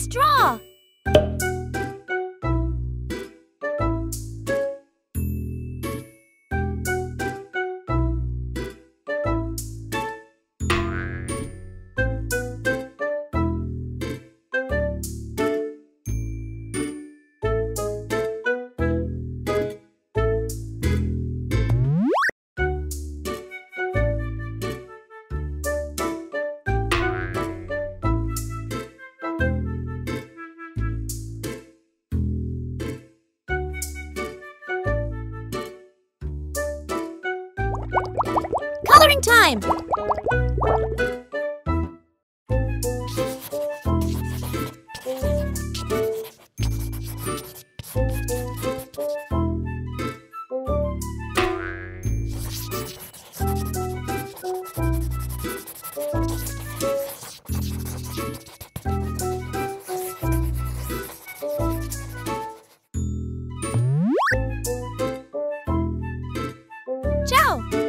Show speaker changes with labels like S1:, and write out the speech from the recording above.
S1: Let's draw. Coloring time! Ciao!